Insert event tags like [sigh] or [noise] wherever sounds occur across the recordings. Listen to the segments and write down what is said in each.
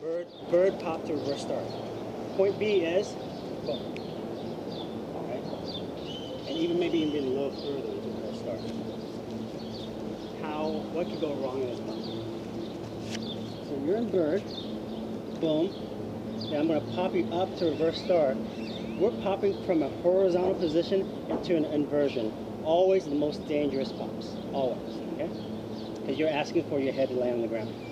bird, bird pop to reverse star. Point B is boom. Right? And even maybe even a little further to reverse star. How, what could go wrong in this pop? So you're in bird, boom. Then I'm gonna pop you up to reverse star. We're popping from a horizontal position into an inversion. Always the most dangerous pops, always, okay? Because you're asking for your head to land on the ground.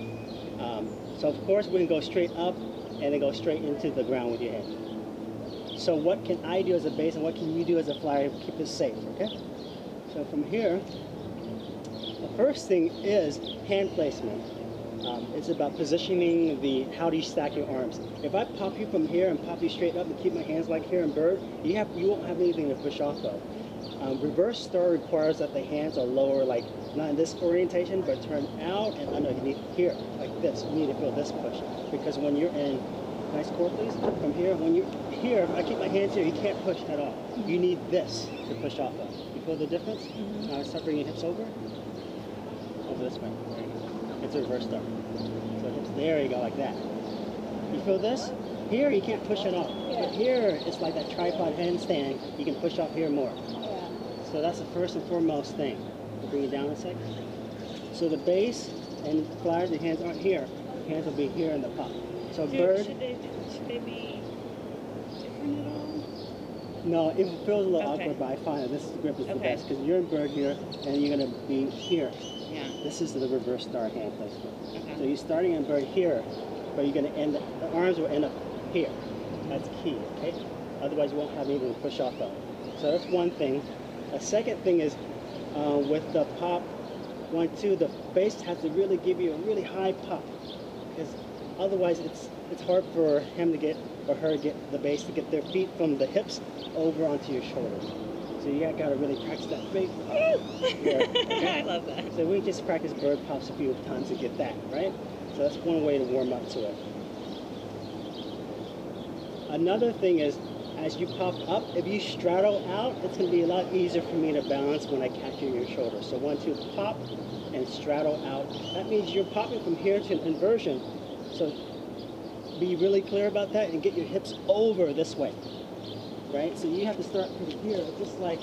Um, so of course we can go straight up and then go straight into the ground with your head. So what can I do as a base and what can you do as a flyer to keep this safe, okay? So from here, the first thing is hand placement. Um, it's about positioning the, how do you stack your arms. If I pop you from here and pop you straight up and keep my hands like here in bird, you have you won't have anything to push off of. Um, reverse star requires that the hands are lower, like not in this orientation, but turn out and underneath here, like this. You need to feel this push. Because when you're in, nice core please, from here, when you're here, if I keep my hands here, you can't push at all. You mm-hmm. need this to push off of. You feel the difference? Mm-hmm. Uh, now start bringing your hips over. Over this way. There you go. It's a reverse star. So hips, there you go, like that. You feel this? Here you can't push at all. But here it's like that tripod handstand. You can push off here more. So that's the first and foremost thing. Bring it down a sec. So the base and flyers, the hands aren't here. The hands will be here in the pop. So Do- bird, Should they, should they be different at all? no, it feels a little Okay. awkward, but I find that this grip is the best because you're in bird here and you're gonna be here. Yeah. This is the reverse star hand placement. Okay. So you're starting in bird here, but you're gonna end, the arms will end up here. That's key, okay? Otherwise you won't have anything to push off of. So that's one thing. A second thing is uh, with the pop one, two, the base has to really give you a really high pop. Because otherwise it's it's hard for him to get or her to get the base to get their feet from the hips over onto your shoulders. So you got to really practice that big. [laughs] I love that. So we just practice bird pops a few times to get that, right? So that's one way to warm up to it. Another thing is, as you pop up, if you straddle out, it's going to be a lot easier for me to balance when I catch you in your shoulder. So one, two, pop and straddle out. That means you're popping from here to an inversion. So be really clear about that and get your hips over this way, right? So you have to start from here, just like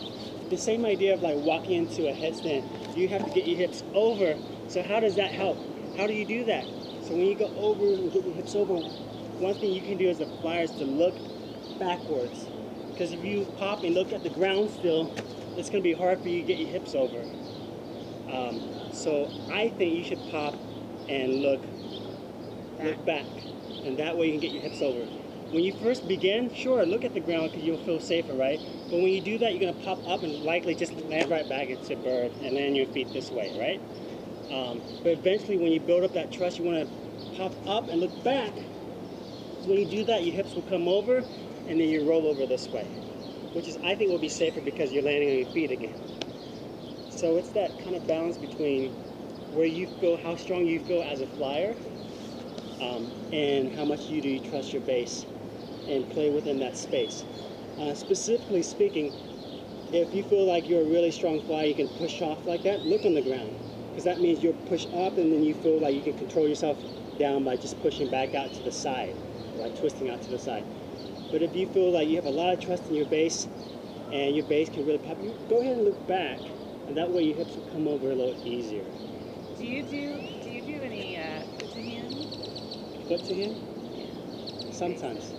the same idea of like walking into a headstand. You have to get your hips over. So how does that help? How do you do that? So when you go over and get your hips over, one thing you can do as a flyer is to look backwards. Because if you pop and look at the ground still, it's going to be hard for you to get your hips over. Um, so I think you should pop and look look back, and that way you can get your hips over. When you first begin, sure, look at the ground because you'll feel safer, right? But when you do that, you're gonna pop up and likely just land right back into bird and land your feet this way, right? Um, but eventually, when you build up that trust, you want to pop up and look back. So when you do that, your hips will come over, and then you roll over this way, which is I think will be safer because you're landing on your feet again. So it's that kind of balance between where you feel, how strong you feel as a flyer, um, and how much you do you trust your base and play within that space. Uh, specifically speaking, if you feel like you're a really strong flyer, you can push off like that, look on the ground. Because that means you'll push up and then you feel like you can control yourself down by just pushing back out to the side, like twisting out to the side. But if you feel like you have a lot of trust in your base and your base can really pop, you go ahead and look back. And that way your hips will come over a little easier. Do you do do you do any uh, foot to hand? Foot to him? Sometimes.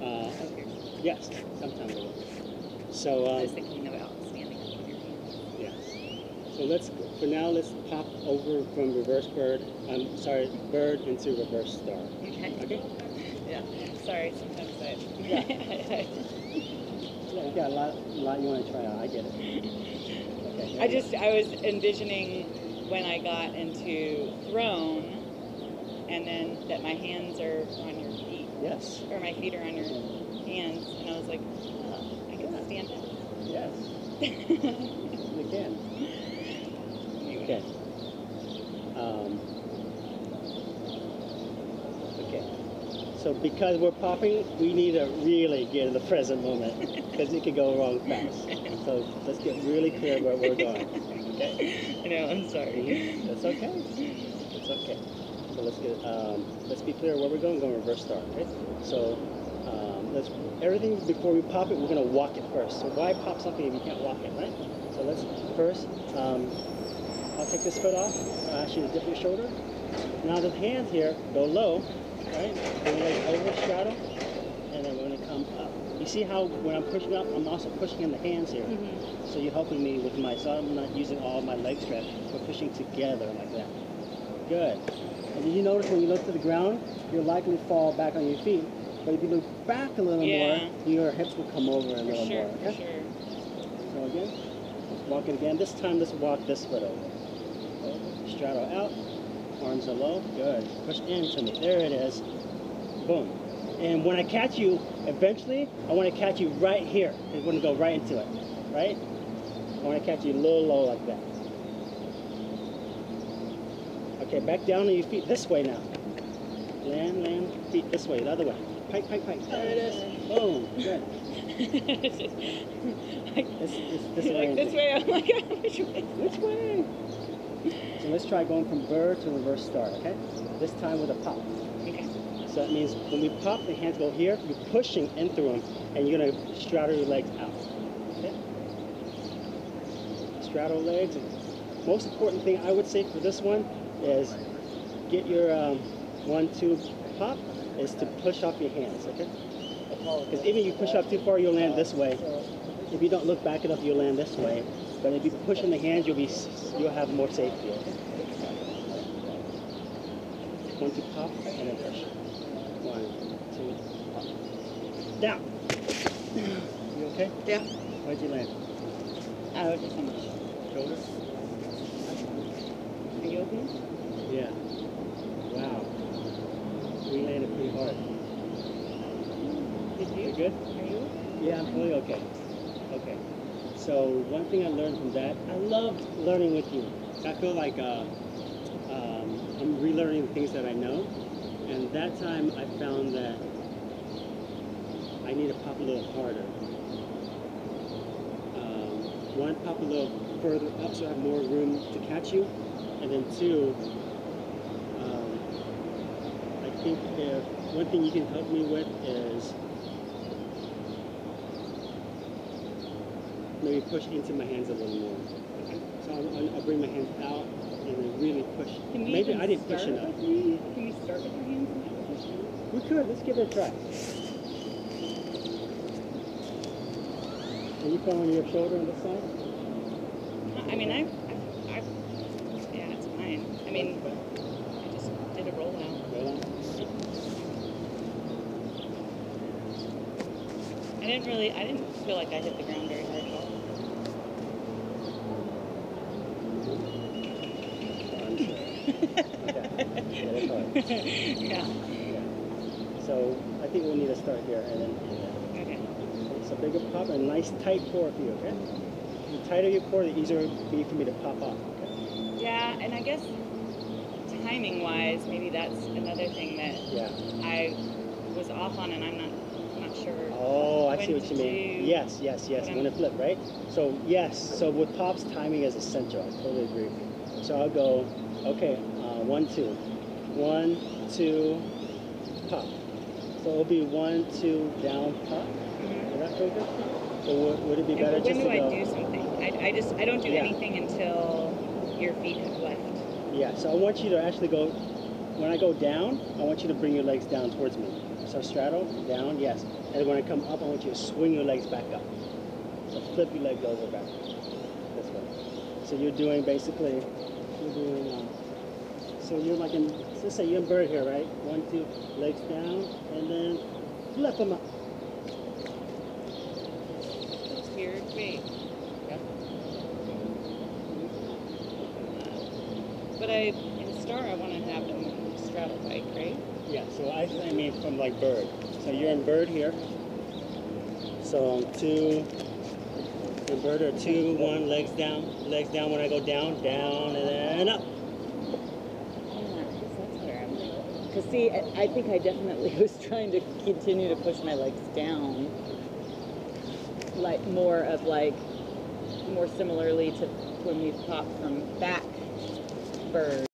Uh, Okay. yes, sometimes I will. So, I was um, thinking about standing up with your hands. yes. So let's, for now, let's pop over from reverse bird, I'm sorry, bird into reverse star. Okay. Okay? Yeah. Sorry. Sometimes I. [laughs] Yeah, you got a lot, a lot you want to try out. I get it. [laughs] Okay. I just I was envisioning when I got into throne, and then that my hands are on your feet, Yes. or my feet are on your hands, and I was like, oh, I can stand Yes. it. [laughs] You can. Okay. Um, okay. So because we're popping, we need to really get in the present moment because it could go wrong fast. So let's get really clear where we're going. Okay. [laughs] I know. I'm sorry. That's okay. It's okay. So let's get um, let's be clear where we're going. We're going reverse star. Okay. So um, let's everything before we pop it, we're gonna walk it first. So why pop something if you can't walk it, right? So let's first. Um, I'll take this foot off. I'll ask you to dip your shoulder. Now the hands here go low, right? Bring your legs over straddle, and then we're gonna come up. You see how when I'm pushing up, I'm also pushing in the hands here. Mm-hmm. So you're helping me with my, so I'm not using all my leg stretch. We're pushing together like that. Good. And did you notice when you look to the ground, you'll likely fall back on your feet. But if you look back a little Yeah. more, your hips will come over a little sure, more. for sure. So again, let's walk it again. This time, let's walk this foot over. Over. Straddle out. Arms are low. Good. Push into me. There it is. Boom. And when I catch you, eventually, I want to catch you right here. I want to go right into it. Right? I want to catch you a little low like that. Okay, back down on your feet this way now. Land, land, feet this way, the other way. Pike, pike, pike. There it is. Boom. Good. Like, [laughs] This, this, this you're like this way. Oh I'm like, which way? Which way? So let's try going from bird to reverse star, okay? This time with a pop. Okay. So that means when we pop, the hands go here, you're pushing in through them, and you're gonna straddle your legs out. Okay? Straddle legs. Most important thing I would say for this one is get your um, one, two pop, is to push off your hands, okay? Because even if you push up too far, you'll land this way. If you don't look back enough, you'll land this way. But if you push in the hands, you'll be you'll have more safety. Okay. One, two, pop, and then push. One, two, pop. Down. You okay? Yeah. Where'd you land? Oh, just on Shoulder. Are you open? Yeah. Wow. We landed pretty hard. Did You you? good? Are you? Yeah, I'm totally okay. Okay. So one thing I learned from that, I loved learning with you. I feel like uh, um, I'm relearning things that I know, and that time I found that I need to pop a little harder. Um, one, pop a little further up so I have more room to catch you, and then two, um, I think if one thing you can help me with is maybe push into my hands a little more. Okay. So I'll, I'll, bring my hands out and then really push. Can we maybe I didn't push enough. me? Can we start with your hands in that position? We could. Let's give it a try. Are you feeling your shoulder on this side? I mean, I've, I've, I've, yeah, it's fine. I mean, I just did a. Roll on. I didn't really, I didn't feel like I hit the ground very hard Yeah, yeah. So I think we'll need to start here and then. Okay. then. So bigger pop and nice tight core for you, okay? The tighter your core, the easier it will be for me to pop off. Okay? Yeah, and I guess timing wise, maybe that's another thing that Yeah. I was off on, and I'm not, not sure. Oh, I see what you mean. do Yes, yes, yes. When I'm- it flip, right? So yes. So with pops, timing is essential. I totally agree. So I'll go. Okay, uh, one, two, one, two, pop. So it'll be one, two, down, pop. Is that feel good? Or would, would it be And better when just do to I go? do something? I, I just, I don't do Yeah. anything until your feet have left. Yeah. So I want you to actually go. When I go down, I want you to bring your legs down towards me. So straddle down, yes. And when I come up, I want you to swing your legs back up. So flip your legs over back this way. So you're doing basically, you're doing. Um, so you're like in. Let's say you're in bird here, right? One, two, legs down, and then flip them up. That's weird. Wait. Yeah. But I, in Star, I want to have them straddle pike, right? Yeah, so I, I mean from like bird. So you're in bird here. So two, in bird are two, one, legs down, legs down when I go down, down, and then up. See, I I think I definitely [laughs] was trying to continue to push my legs down, like more of like, more similarly to when we pop from back bird.